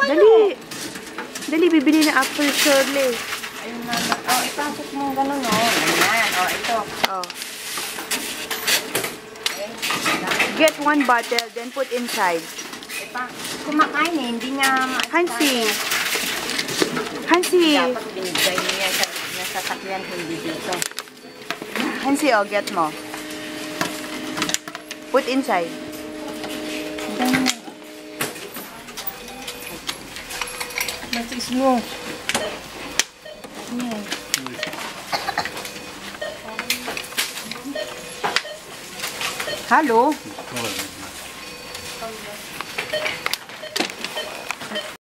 naman Dali. yun. Dali, bibili na apple Shirley. Ayun na. Oh, ipasok mo ganun, oh. Ganyan. Oh, ito. Oh. Get one bottle, then put inside. Ipa, kumakain eh. Hindi niya ma- Hansi. Hansi. Dapat binigay niya sa, niya sa sakyan, hindi dito. Hansi, oh, get mo. Put inside. Das ist Milch. Milch. Hallo?